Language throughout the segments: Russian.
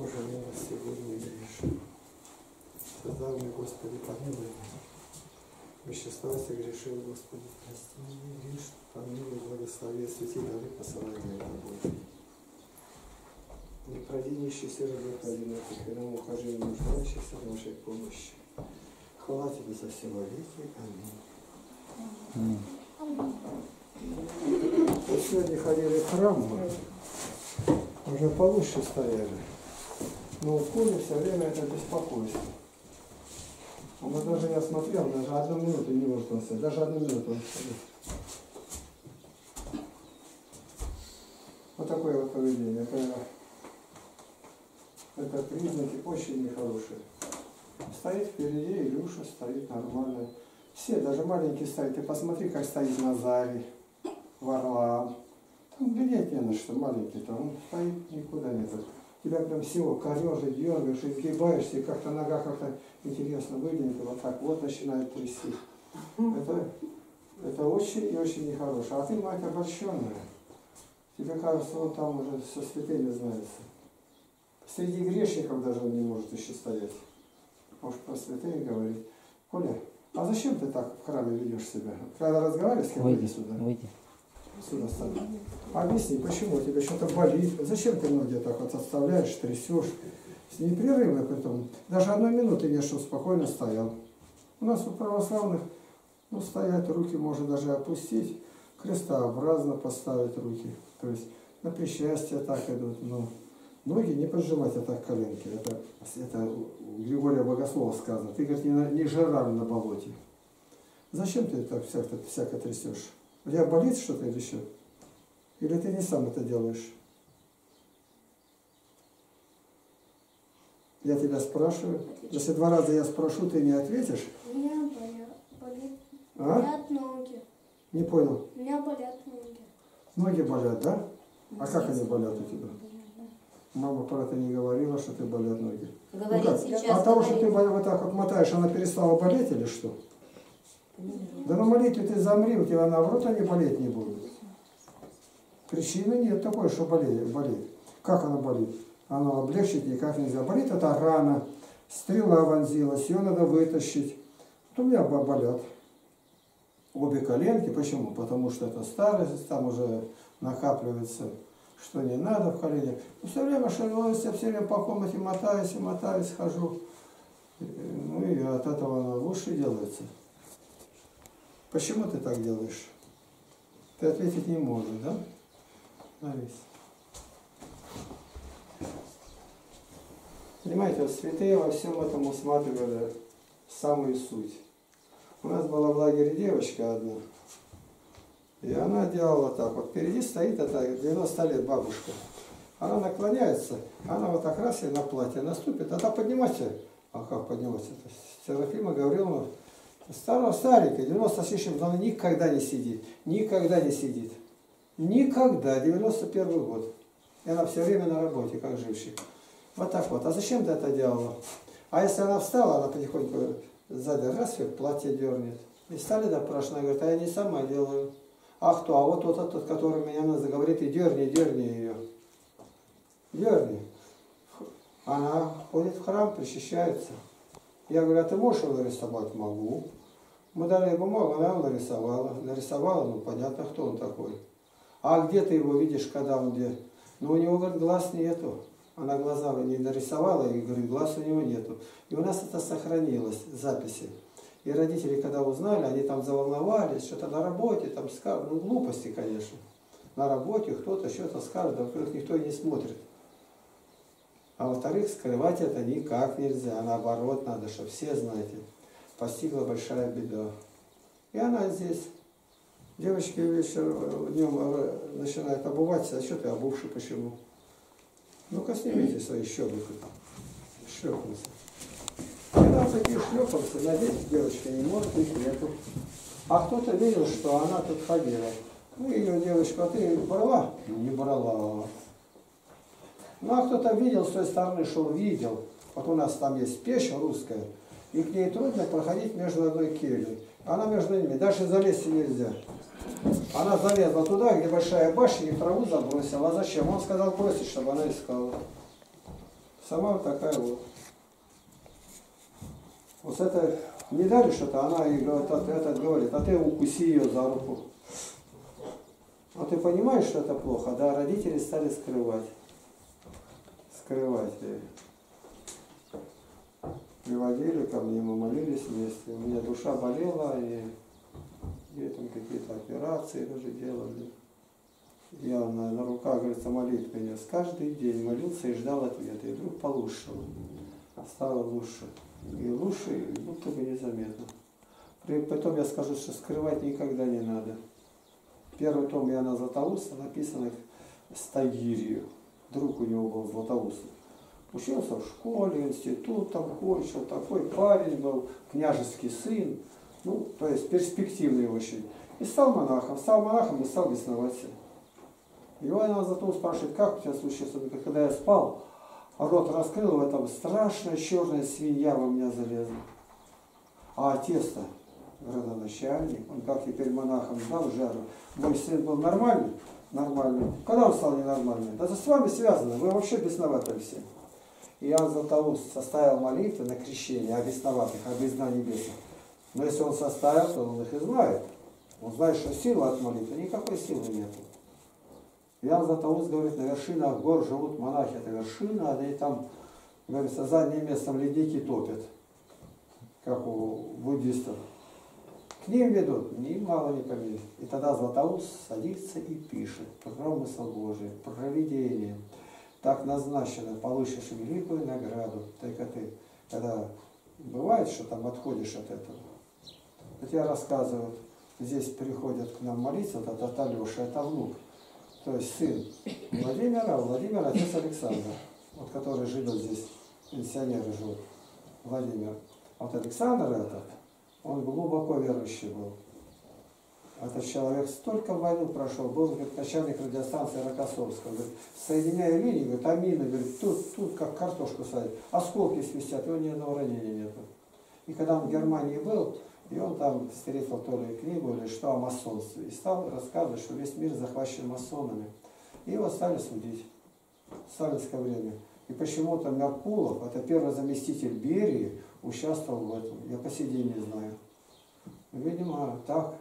Боже, милости Богу и грешен. Создал мне, Господи, помилуй меня. Вещества согрешил, Господи, прости меня, греш, помилуй, благослови, освети, дары посылай мне Божий. Не проди нищийся рабов одиноких, и нам ухожи нуждающихся в нашей помощи. Хвала Тебе за все веки. Аминь. Вот сегодня ходили в храм, уже получше стояли. Но в поле все время это беспокойство. Он даже я смотрел, даже одну минуту не может он стоять, даже одну минуту он стоит. Вот такое вот поведение. Это, это признаки очень нехорошие. Стоит впереди, Илюша стоит нормально. Все, даже маленькие стоят. Ты посмотри, как стоит Назарий, Варлам. Там глядеть не на что, маленький-то. Он стоит, никуда не идет тебя прям всего корежит, дергаешь, изгибаешься, и как-то нога как-то интересно выглядит, и вот так вот начинает трясти. Это, это очень и очень нехорошо. А ты мать обольщенная. Тебе кажется, он там уже со святыми знается. Среди грешников даже он не может еще стоять. Может, про святые говорить. Коля, а зачем ты так в храме ведешь себя? Когда разговариваешь с кем-то сюда? Выйди сюда ставить. Объясни, почему у тебя что-то болит, зачем ты ноги так вот отставляешь, трясешь, непрерывно притом. Даже одной минуты нет, чтобы спокойно стоял. У нас у православных, ну, стоять руки можно даже опустить, крестообразно поставить руки. То есть на причастие так идут, но ноги не поджимать, а так коленки. Это, это у Григория Богослова сказано. Ты, говорит, не, не жирали на болоте. Зачем ты так всяко, всяко трясешь? У тебя болит что-то или что? Или ты не сам это делаешь? Я тебя спрашиваю. Если два раза я спрошу, ты не ответишь? У меня болят, а? болят ноги. Не понял. У меня болят ноги. Ноги болят, да? А как они болят у тебя? Мама про это не говорила, что ты болят ноги. Говорит ну как? сейчас. От того, что ты вот так вот мотаешь, она перестала болеть или что? Да на молитве ты замри, у тебя наоборот они болеть не будут. Причины нет такой, что болеет. болит. Как она болит? Она облегчить никак нельзя. Болит это рана, стрела вонзилась, ее надо вытащить. Вот у меня болят обе коленки. Почему? Потому что это старость, там уже накапливается, что не надо в коленях. Но все время шевелюсь, я все время по комнате мотаюсь и мотаюсь, хожу. Ну и от этого лучше делается. Почему ты так делаешь? Ты ответить не можешь, да? Понимаете, вот святые во всем этом усматривали самую суть. У нас была в лагере девочка одна, и она делала так. Вот впереди стоит эта 90 лет бабушка. Она наклоняется, она вот так раз и на платье наступит, а та поднимайся. А как подниматься? Серафима Гавриловна Старого старенькая, 90 с лишним, но она никогда не сидит. Никогда не сидит. Никогда. 91 год. И она все время на работе, как живший. Вот так вот. А зачем ты это делала? А если она встала, она потихоньку сзади раз и платье дернет. И стали допрашивать, она говорит, а я не сама делаю. А кто? А вот тот, тот, который меня надо говорит, и дерни, дерни ее. Дерни. Она ходит в храм, причащается. Я говорю, а ты можешь его нарисовать? Могу. Мы дали бумагу, она его нарисовала. Нарисовала, ну понятно, кто он такой. А где ты его видишь, когда он где? Ну у него, говорит, глаз нету. Она глаза не нарисовала, и говорит, глаз у него нету. И у нас это сохранилось, записи. И родители, когда узнали, они там заволновались, что-то на работе, там скажут, ну глупости, конечно. На работе кто-то что-то скажет, во-первых, никто и не смотрит. А во-вторых, скрывать это никак нельзя. Наоборот, надо, чтобы все знаете. Постигла большая беда. И она здесь. Девочки вечером, днем начинают обуваться. А что ты обувший, почему? Ну-ка снимите свои щеголки. Шлепанцы. Нам такие шлепанцы надеть девочка не может, их нету. А кто-то видел, что она тут ходила. Ну, ее девочка, а ты брала? Не брала. Ну, а кто-то видел с той стороны, что видел. Вот у нас там есть печь русская, и к ней трудно проходить между одной кельей. Она между ними, даже залезть нельзя. Она залезла туда, где большая башня, и траву забросила. А зачем? Он сказал бросить, чтобы она искала. Сама вот такая вот. Вот это не дали что-то, она и говорит, а, этот говорит, а ты укуси ее за руку. А ты понимаешь, что это плохо? Да, родители стали скрывать. Скрывать. И приводили ко мне, мы молились вместе. У меня душа болела, и, и там какие-то операции даже делали. Я на, на руках, говорится, молитвы нес. Каждый день молился и ждал ответа. И вдруг получше. Стало лучше. И лучше, будто бы незаметно. При- Потом я скажу, что скрывать никогда не надо. Первый том Яна Златоуста написано с Тагирью. Друг у него был Златоуст. Учился в школе, институт там кончил, такой парень был, княжеский сын. Ну, то есть перспективный очень. И стал монахом. Стал монахом и стал бесноваться. Его Яна Златоуст спрашивает, как у тебя случилось? Когда я спал, рот раскрыл, в этом страшная черная свинья во меня залезла. А отец-то градоначальник, он как теперь монахом дал жару. Мой сын был нормальный? Нормальный. Когда он стал ненормальным? Это с вами связано, вы вообще бесноваты все. Иоанн Златоуст составил молитвы на крещение о бесноватых, о бездна небесных. Но если он составил, то он их и знает. Он знает, что сила от молитвы, никакой силы нет. Иоанн Златоуст говорит, на вершинах гор живут монахи, это вершина, они там, говорится, задним местом ледники топят, как у буддистов. К ним ведут, ни мало не поверит. И тогда Златоуст садится и пишет промысел Божий, провидение. Так назначено, получишь великую награду. Только ты, когда бывает, что там отходишь от этого. Вот я рассказываю, здесь приходят к нам молиться, вот этот Алеша, это внук, то есть сын Владимира, Владимир отец Александра, вот который живет здесь, пенсионеры живут, Владимир. А Вот Александр этот, он глубоко верующий был. Этот человек столько войну прошел, был говорит, начальник радиостанции Рокоссовского. Говорит, соединяя линии, говорит, амины, говорит, тут, тут как картошку садить, осколки свистят, него ни одного ранения нету. И когда он в Германии был, и он там встретил то ли книгу, или что о масонстве, и стал рассказывать, что весь мир захвачен масонами. И его стали судить в сталинское время. И почему-то Меркулов, это первый заместитель Берии, участвовал в этом. Я по сей день не знаю. Видимо, так.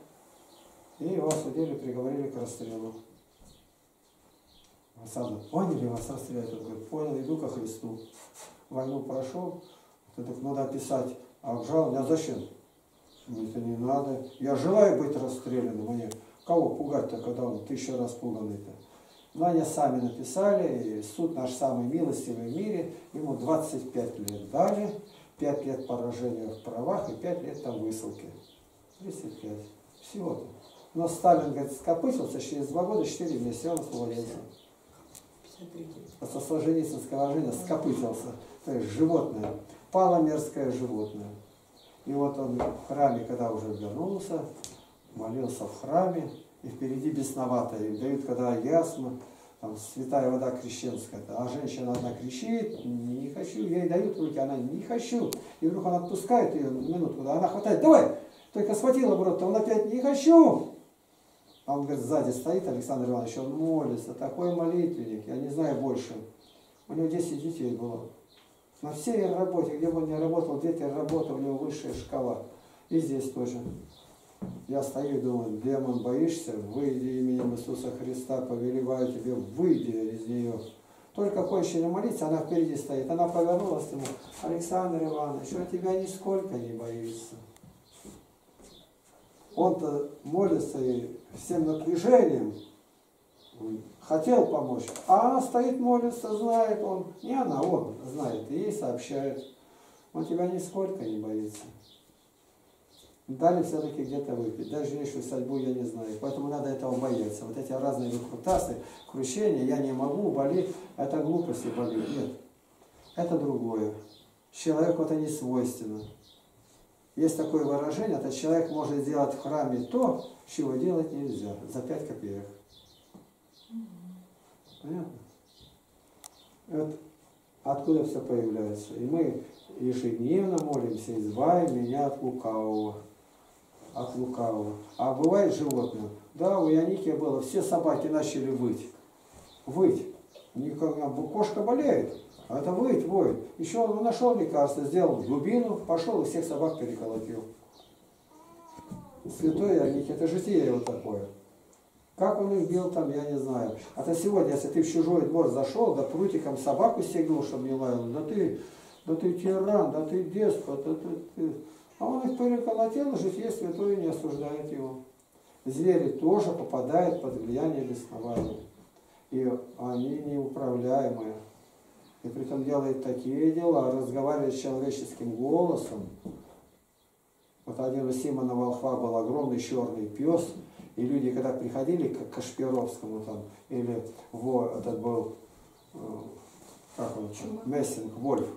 И его осудили, приговорили к расстрелу. Осаду. Поняли вас расстрелять? Он говорит, понял, иду ко Христу. Войну прошел, ты так надо писать, а обжал меня зачем? Говорит, это не надо. Я желаю быть расстрелянным. Мне кого пугать-то, когда он тысячу раз пуганный-то? Но они сами написали, и суд наш самый милостивый в мире, ему 25 лет дали, 5 лет поражения в правах и 5 лет там высылки. 35. Всего-то. Но Сталин, говорит, скопытился, через два года, 4 месяца, он освободился. Со Солженицынского рождения скопытился. То есть животное, паломерское животное. И вот он в храме, когда уже вернулся, молился в храме, и впереди бесноватая. И дают, когда ясно, там святая вода крещенская. А женщина одна кричит, не хочу, ей дают руки, она не хочу. И вдруг он отпускает ее минутку, да, она хватает, давай, только схватила в рот, он опять не хочу. А он говорит, сзади стоит Александр Иванович, он молится, такой молитвенник, я не знаю больше. У него 10 детей было. На всей работе, где бы он ни работал, дети работа, у него высшая шкала. И здесь тоже. Я стою и думаю, демон, боишься? Выйди именем Иисуса Христа, повелеваю тебе, выйди из нее. Только кончили молиться, она впереди стоит. Она повернулась к нему, Александр Иванович, он тебя нисколько не боится. Он-то молится и всем напряжением хотел помочь, а она стоит, молится, знает он, не она, он знает, и ей сообщает. Он тебя нисколько не боится. Дали все-таки где-то выпить. Дальнейшую судьбу я не знаю. Поэтому надо этого бояться. Вот эти разные выкрутасы, кручения, я не могу, болеть, это глупости болеть. Нет. Это другое. Человеку это не свойственно. Есть такое выражение, это человек может сделать в храме то, чего делать нельзя, за пять копеек. Понятно? Вот откуда все появляется. И мы ежедневно молимся, избавь меня от лукавого. От лукавого. А бывает животное. Да, у Яники было, все собаки начали выть. Выть. Никогда, кошка болеет, а это воет, воет. Еще он нашел лекарство, сделал глубину, пошел и всех собак переколотил. Святой Аник, это житие его такое. Как он их бил там, я не знаю. А то сегодня, если ты в чужой двор зашел, да прутиком собаку стегнул, чтобы не лаял, да ты, да ты тиран, да ты деспот, да ты, ты. А он их переколотил, житие святое не осуждает его. Звери тоже попадают под влияние беснования. И они неуправляемые. И при этом делает такие дела, разговаривает с человеческим голосом. Вот один у Симона Волхва был огромный черный пес, и люди, когда приходили к Кашпировскому там, или во, этот был, э, как он, Мессинг, Вольф,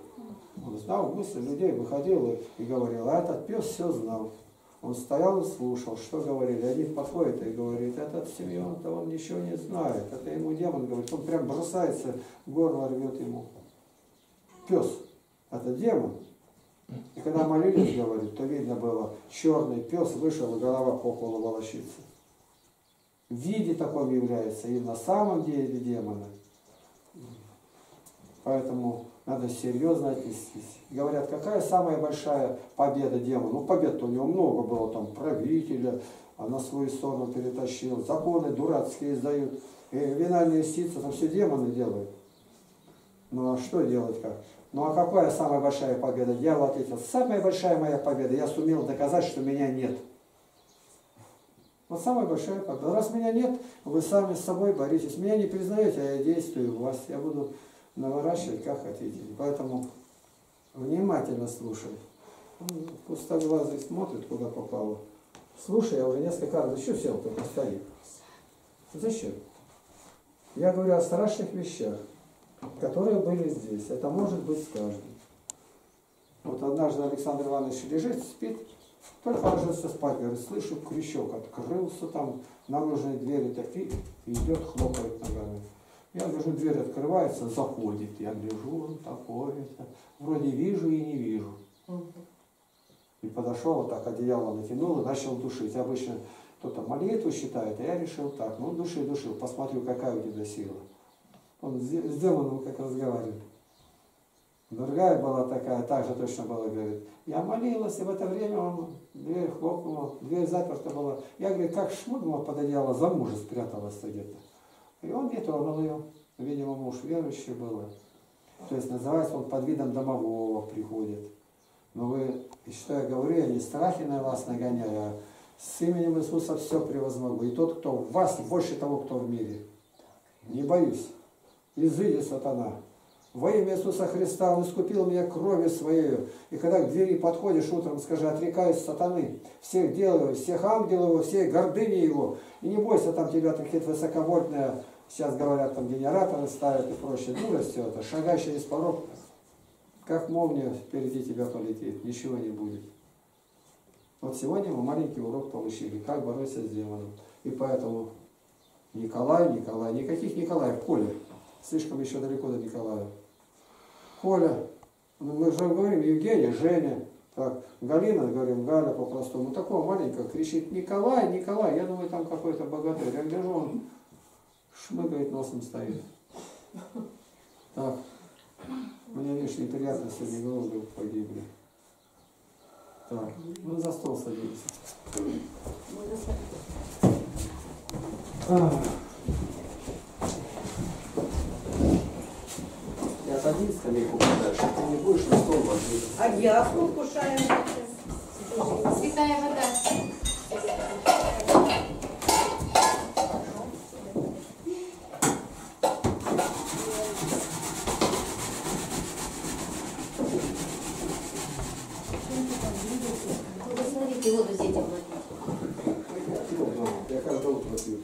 он знал мысли людей, выходил и, и говорил, а этот пес все знал. Он стоял и слушал, что говорили. Один подходит и говорит, этот Семен-то он ничего не знает. Это ему демон говорит. Он прям бросается, горло рвет ему. Пес. Это демон. И когда молились, говорит, то видно было, черный пес вышел, и голова по полу волочится. В виде таком является и на самом деле демона. Поэтому надо серьезно отнестись. Говорят, какая самая большая победа демона? Ну, побед у него много было, там, правителя, а на свою сторону перетащил, законы дурацкие издают, и вина не там все демоны делают. Ну, а что делать как? Ну, а какая самая большая победа? Дьявол ответил, самая большая моя победа, я сумел доказать, что меня нет. Вот самая большая победа. Раз меня нет, вы сами с собой боритесь. Меня не признаете, а я действую у вас. Я буду наворачивать как хотите. Поэтому внимательно слушай. Пустоглазый смотрит, куда попало. Слушай, я уже несколько раз еще сел, только стоит. Зачем? Я говорю о страшных вещах, которые были здесь. Это может быть с каждым. Вот однажды Александр Иванович лежит, спит, только ложится спать, говорит, слышу, крючок открылся там, наружные двери такие, идет, хлопает ногами. Я гляжу, дверь открывается, заходит. Я гляжу, он такой, вроде вижу и не вижу. И подошел, вот так одеяло натянул и начал душить. Обычно кто-то молитву считает, а я решил так, ну души душил, посмотрю, какая у тебя сила. Он с демоном как разговаривает. Другая была такая, так же точно была, говорит, я молилась, и в это время он дверь хлопнула, дверь заперта была. Я, говорю, как шмыгнула под одеяло, за мужа спряталась где-то. И он не тронул ее. Видимо, муж верующий был. То есть называется он под видом домового приходит. Но вы, что я говорю, я не страхи на вас нагоняю, а с именем Иисуса все превозмогу. И тот, кто в вас, больше того, кто в мире. Не боюсь. Изыди, сатана. Во имя Иисуса Христа Он искупил меня кровью Своей. И когда к двери подходишь утром, скажи, отрекаюсь сатаны, всех делаю, всех ангелов его, всей гордыни его. И не бойся, там тебя какие-то высоковольтные, сейчас говорят, там генераторы ставят и прочее. Дурость все это, шагай через порог, как молния впереди тебя полетит, ничего не будет. Вот сегодня мы маленький урок получили, как бороться с демоном. И поэтому Николай, Николай, никаких Николаев, Коля. Слишком еще далеко до Николая. Коля, ну, мы же говорим Евгения, Женя, так, Галина, говорим, Галя по-простому. Такого маленького кричит Николай, Николай. Я думаю, там какой-то богатырь. Я гляжу, он шмыгает носом стоит. Так, у меня, видишь, неприятно сегодня головы погибли. Так, ну за стол садимся. А. Я садись скамейку подальше, ты не будешь на стол ложиться. А ясно кушаем. Святая вода. los tíos,